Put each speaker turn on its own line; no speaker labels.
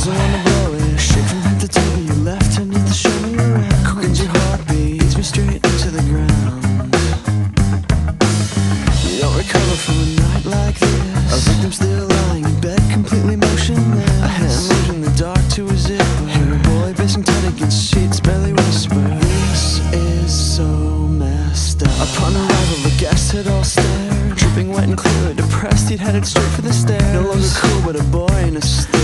sizzle on the belly Shaking at the table you left him, did the show me around Cooking your heartbeat, hits me straight into the ground. You don't recover from a night like this. A victim still lying in bed, completely motionless. A hand moved in the dark to a zipper. Hear a boy basing tight against sheets, barely whispering. This is so messed up. Upon arrival, the guests had all stared. Dripping wet and clear, depressed, he'd headed straight for the stairs. No longer cool, but a boy in a stare.